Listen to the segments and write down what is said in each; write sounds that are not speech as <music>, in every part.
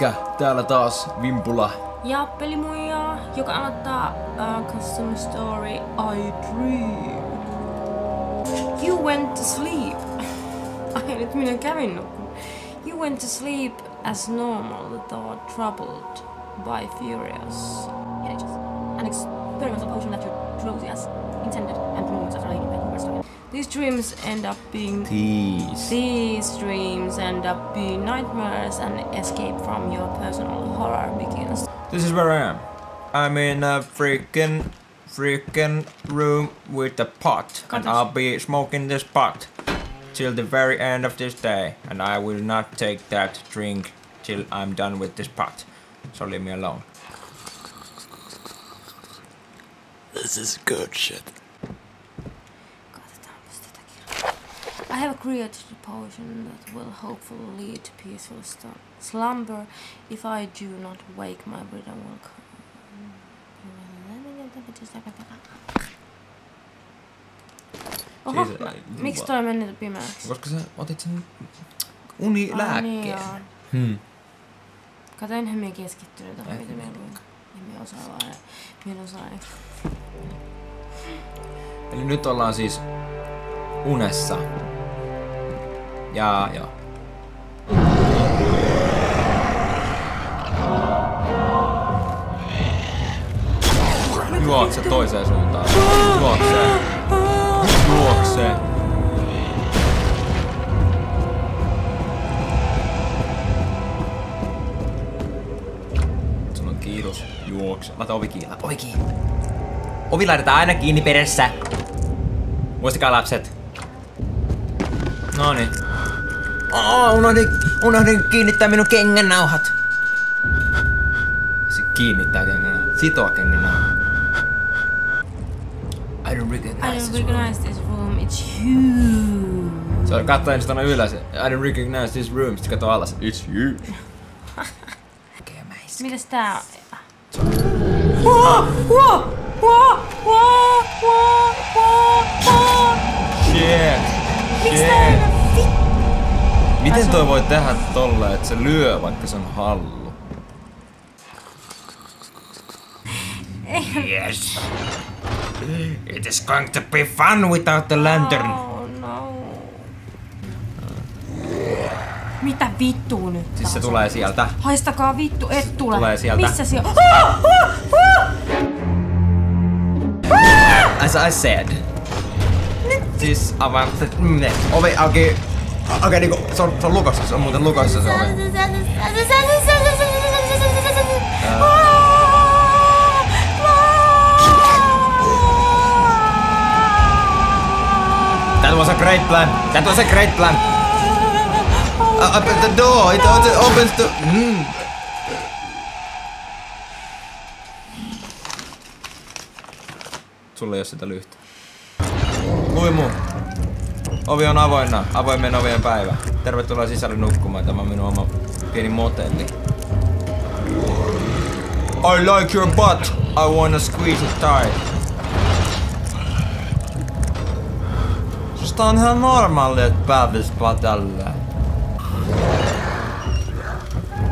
Elikkä täällä taas Vimpula. Ja pelimuija, joka aloittaa uh, custom story I Dream. You went to sleep. <laughs> Ai nyt minä kävin nukkun. You went to sleep as normal, though troubled by furious images. An experimental potion that you chose as intended and moments after laying in bed you were struck. These dreams end up being Tease. These dreams end up being nightmares and escape from your personal horror begins. This is where I am. I'm in a freaking, freaking room with a pot. And. I'll be smoking this pot till the very end of this day. And I will not take that drink till I'm done with this pot. So leave me alone. This is good shit. Katsotaanpas tätä kirjaa. I have created a potion that will hopefully lead to peaceful slumber if I do not wake my rhythm will come. Oho, Siis, mä, miksi toi meni nyt pimeäksi? Koska sä otit sen Ai unilääkkeen. niin joo. hmm. Kato, enhän minä keskittynyt tuohon, Eh. mitä minä luin. En minä osaa vaan. Minä osaa. Eli nyt ollaan siis unessa. Ja joo. Juokse toiseen suuntaan. Juokse. Juokse. Sulla on kiitos. Juokse. Laita ovi kiinni. Ovi kiinni. Ovi laitetaan aina kiinni perässä. Muistakaa lapset. No niin. Oh, unohdin, unohdin kiinnittää minun kengännauhat. Se kiinnittää kengännauhat. Sitoa kengännauhat. I don't recognize I don't this recognize this room, it's huge. Se on katsoa ensin tuonne ylös. I don't recognize this room. Sitten katsoo alas. It's huge. <laughs> Mitäs tää on? Wow, wow, wow, wow, wow, wow, wow. Shit. Miksi? Miten toi voi tehdä tolle, että se lyö, vaikka se on hallu? <laughs> Yes. It is going to be fun without the lantern. Oh no. Mitä vittua nyt Siis se tulee sieltä. Haistakaa vittu, et tule. tulee sieltä. Missä se on? As I said. Siis avaa... Mm, ovi auki. Okei, niinku, se on, se on lukossa, se on muuten lukossa se ovi. That was a great plan. That was a great plan. Uh, open the door. It opens- opens the... Mm. Sulla ei oo sitä lyhtä. Luimu. Ovi on avoinna. Avoimen ovien päivä. Tervetuloa sisälle nukkumaan. Tämä on minun oma pieni motelli. I like your butt. I wanna squeeze it tight. Susta on ihan normaalit päivispä tällä.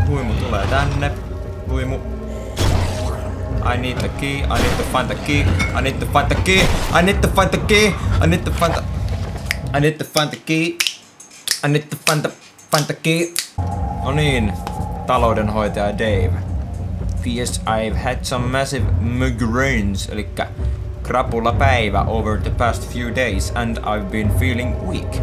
Luimu tulee tänne. I need the key, I need to find the key, I need to find the key, I need to find the key, I need to find the I need to find the key, I need to find the find the key. No niin, taloudenhoitaja Dave. Yes, I've had some massive migraines, eli krapula päivä over the past few days and I've been feeling weak.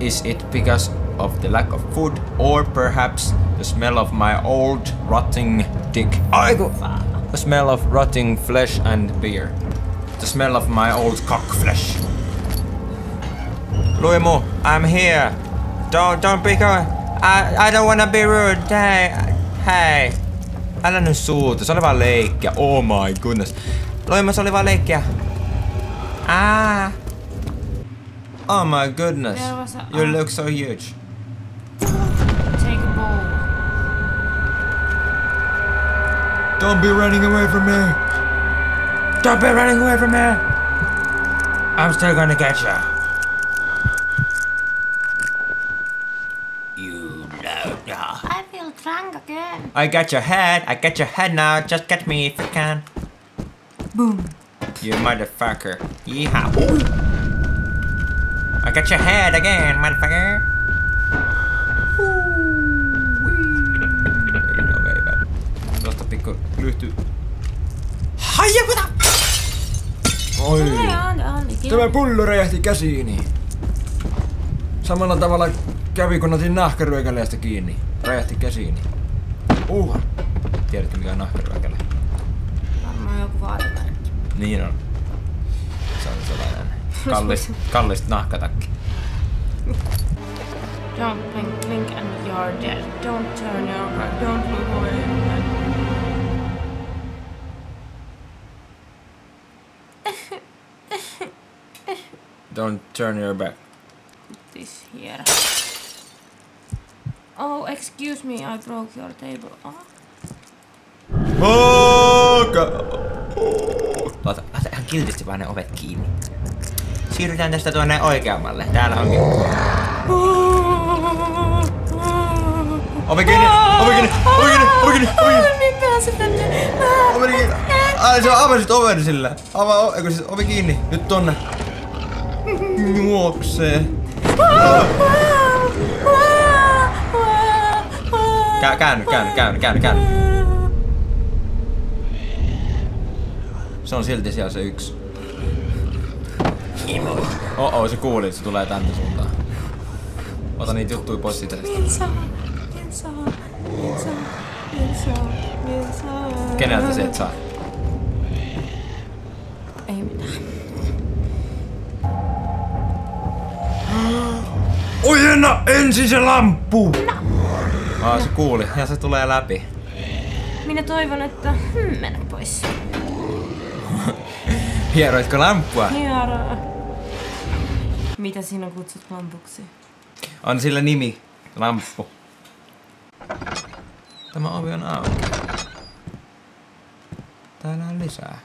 Is it because of the lack of food or perhaps the smell of my old rotting dick? Aiku! The smell of rotting flesh and beer. The smell of my old cock flesh. Luimu, I'm here. Don't don't be going. I I don't wanna be rude. Hey, hey. Älä nyt suutu, se oli vaan leikkiä. Oh my goodness. Luimu, se oli vaan leikkiä. Ah. Oh my goodness. You look so huge. Don't be running away from me. Don't be running away from me. I'm still gonna get you. You know, nah. I feel drunk again. I got your head, I got your head now, just catch me if you can. Boom. You motherfucker. Yeehaw. I got your head again, motherfucker. Pikku lyhty. Hajakuta! Oi. Tämä pullo räjähti käsiini. Samalla tavalla kävi, kun otin nahkaryökäleestä kiinni. Räjähti käsiini. Uh. Tiedätkö mikä on nahkaryökäle? Varmaan joku vaatemerkki. Niin on. Se on sellainen <laughs> kallis, kallis nahkatakki. Don't blink, blink and you're dead. Don't turn your back. Don't look away. Don't turn your back. This here. Oh, excuse me, I broke your table. Oh. Laita, laita ihan kiltisti vaan ne ovet kiinni. Siirrytään tästä tuonne oikeammalle. Täällä onkin... Ovi kiinni! Ovi kiinni! Ovi kiinni! Ovi kiinni! Ovi kiinni! Pääse tänne. Ovi kiinni! Ai sä avasit oven sillä. Avaa o- eikö siis ovi kiinni. Nyt tonne. Juoksee. Kä- käänny, käänny, käänny, käänny, käänny. Se on silti siellä se yksi. Oh oh, se kuuli, se tulee tänne suuntaan. Ota niitä juttuja pois siitä. En saa, en saa, en saa, en saa, saa. Keneltä se et saa? Ojenna ensin se lamppu! Aa, se kuuli. Ja se tulee läpi. Minä toivon, että... Hmm, mennä pois. <laughs> Hieroitko lamppua? Hienoa. Mitä sinä kutsut lampuksi? On sillä nimi. Lamppu. Tämä ovi on auki. Täällä on lisää.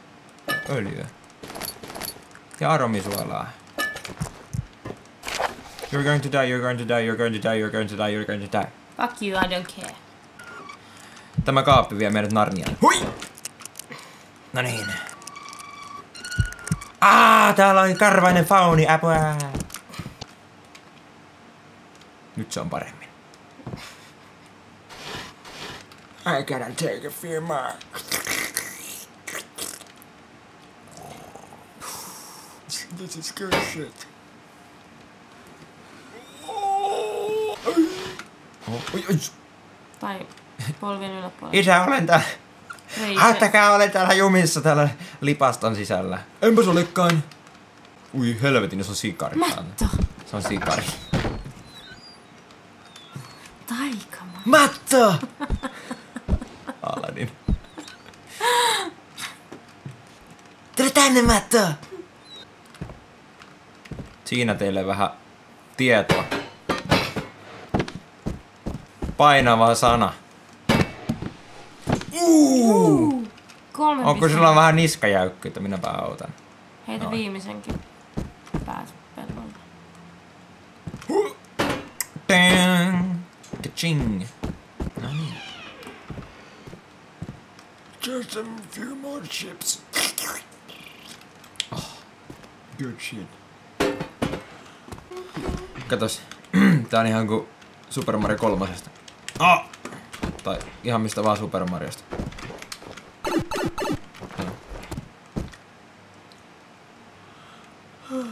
Öljyä. Ja aromisuolaa. You're going to die, you're going to die, you're going to die, you're going to die, you're going to die. Fuck you, I don't care. Tämä kaappi vie meidät Narniaan. Hui! No niin. Aa, täällä on karvainen fauni, apua. Nyt se on paremmin. I gotta take a few more. This is good shit. Oi, oi. Tai polvien yläpuolella. Isä, olen täällä. Ei se- Auttakaa, olen täällä jumissa täällä lipaston sisällä. Enpäs olekaan. Ui helvetin, se on sikari. Matto. Se on sikari. Taikama. Matto! <laughs> Aladin. Tule tänne, Matto! Siinä teille vähän tietoa. Painava sana. Kolme Onko pistettä. sulla vähän niskajäykkyyttä? Minäpä autan. Heitä Noin. viimeisenkin päät pellolle. Dang. Ka-ching. No niin. Just a few more chips. Good shit. Katos. <clears throat> Tää on ihan kuin Super Mario kolmosesta. Ah! Tai ihan mistä vaan Super Mariosta.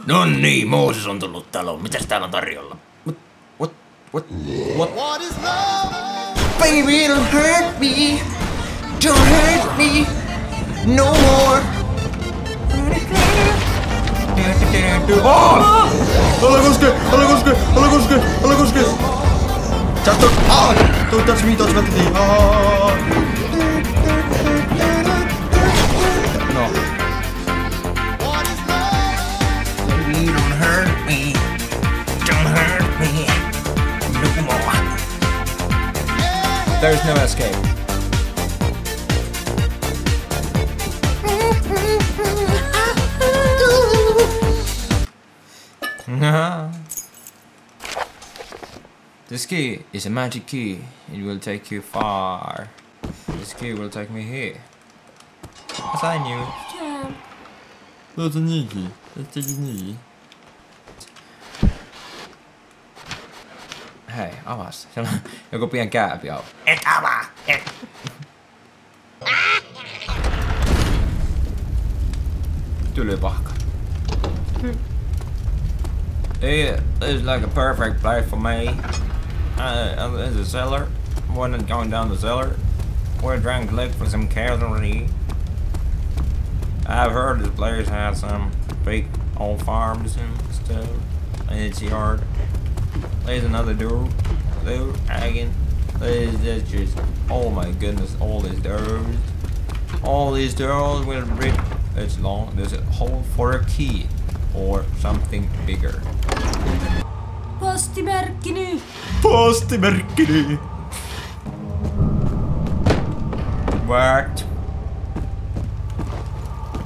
No niin, Mooses on tullut taloon. Mitäs täällä on tarjolla? What? What? What? What? Baby, don't hurt me. Don't hurt me. No more. Oh! Älä koske! Älä koske! Älä koske! Älä koske! Don't, oh, don't touch me, touch me. Oh. oh, oh, oh no. Baby, don't hurt me. Don't hurt me. No more. There's no escape. This key is a magic key. It will take you far. This key will take me here. As I knew. Yeah. Tuota niinkin. Että niin. Hei, avas. Siellä <laughs> on joku pien kääpi auki. Et avaa! Et. Tylypahka. It is like a perfect place for me. Uh, in the cellar. Wasn't going down the cellar. We're trying to look for some casualty. I've heard this place has some big old farms and stuff in its yard. There's another door. Door again. There's, there's just oh my goodness, all these doors. All these doors will read it's long. There's a hole for a key or something bigger. Postimerkki nyt! Postimerkkini! What?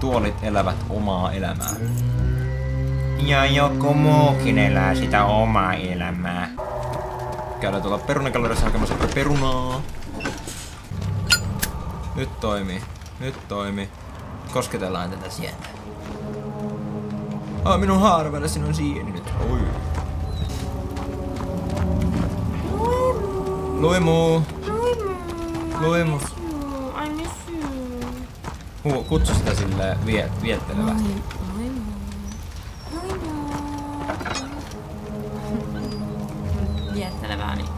Tuolit elävät omaa elämää. Ja joku muukin elää sitä omaa elämää. Käydään tuolla perunakalorissa hakemassa perunaa. Nyt toimii. Nyt toimii. Kosketellaan tätä sientä. Ah, minun haaravällä sinun sieni nyt. Oi. Luimu. Luimu. I miss you. Hu- Kutsu sitä sille vie, viettelevästi. Viettelevää niin.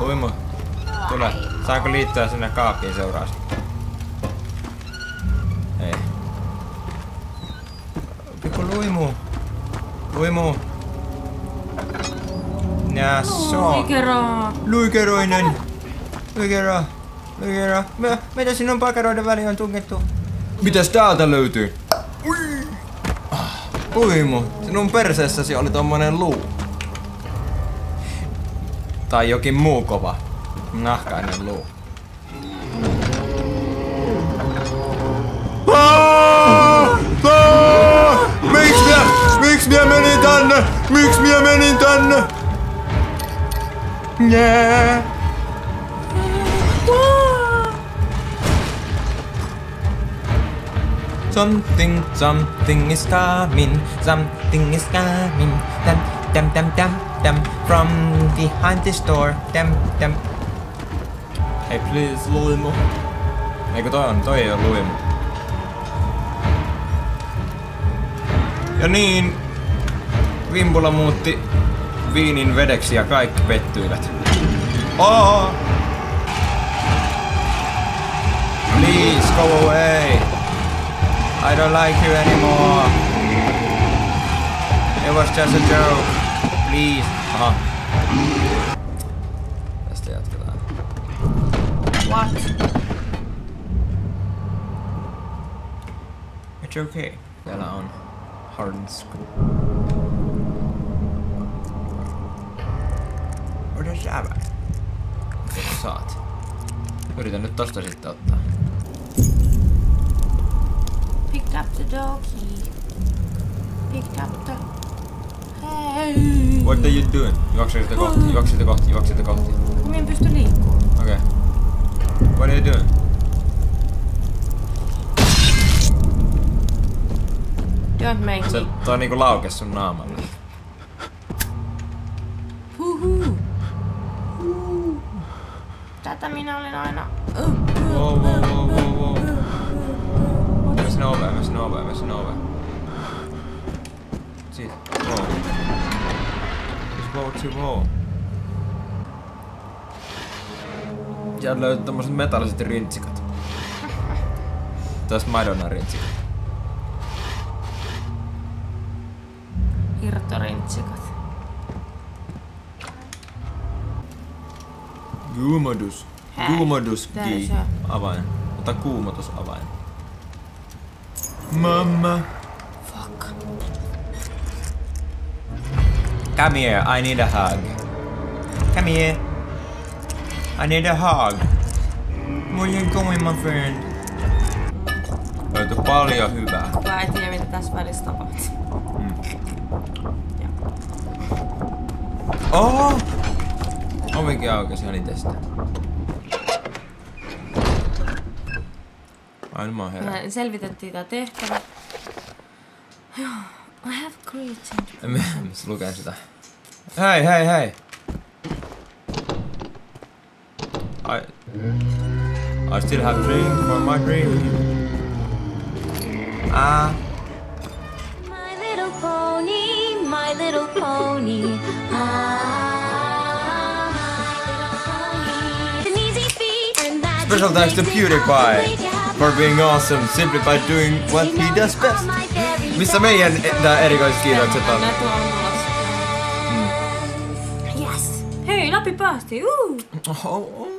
Luimu. Tule. Saanko liittyä sinne kaappiin seuraavaksi? Ei. Pikku luimu. Luimu. Ja so. Ikeraa! Luikeroinen. Luikero. Luikero. Me, mitä sinun pakaroiden väliin on tunkettu? Mitäs täältä löytyy? Ui. Luimu, sinun perseessäsi oli tommonen luu. Tai jokin muu kova. Nahkainen luu. Miksi minä, miksi minä menin tänne? Miksi minä menin tänne? Yeah. Something, something is coming, something is coming. Dum, dum, dum, dum, dum, from behind this door. Dum, dum. Hey, please, Luimu. Eikö toi on? Toi ei oo Luimu. Ja niin, Vimpula muutti viinin vedeksi ja kaikki pettyivät. Oh! Please go away. I don't like you anymore. It was just a joke. Please. Aha. Tästä jatketaan. What? It's okay. Täällä on Hardensk. Oda sävä. Mitä saat? Yritän nyt tosta sitten ottaa. Picked up the doggy. Picked up the... Hey! What are you doing? Juokse sitä kohti, juokse sitä kohti, juokse sitä kohti. Kun minä en pysty liikkumaan. Okei. Okay. What are you doing? Don't make Se me. toi niinku laukes sun naamalle. Tätä minä olin aina... Wow, wow, wow, wow, wow. Mene sinne oveen, mene sinne oveen. Siitä. Wow. Just wow to wow. Sieltä löytyy tommoset metalliset rintsikat. <laughs> Tässä Madonna rintsikat. Irtorintsikat. Kuumotus. Kuumotus. Avain. Ota kuumotusavain. Mamma. Fuck. Come here, I need a hug. Come here. I need a hug. Where you going, my friend? Löytyi paljon hyvää. Kukaan ei tiedä mitä tässä välissä tapahtuu. Ja. Oh! Ovikin aukesi ihan itsestä. Aina mä oon herännyt. Me selvitettiin tää tehtävä. Joo, I have created. En mä mä lukee sitä. Hei, hei, hei! I... I still have dream for my dream. Ah, My little pony, my little pony. Ah, Special thanks to PewDiePie hard to have for being awesome simply by doing what he does best. Missä meidän tää erikoiskiitokset on? Nää tuolla mulla. Mm. Yes! Hei, läpi päästiin! Uh! Oh, oh.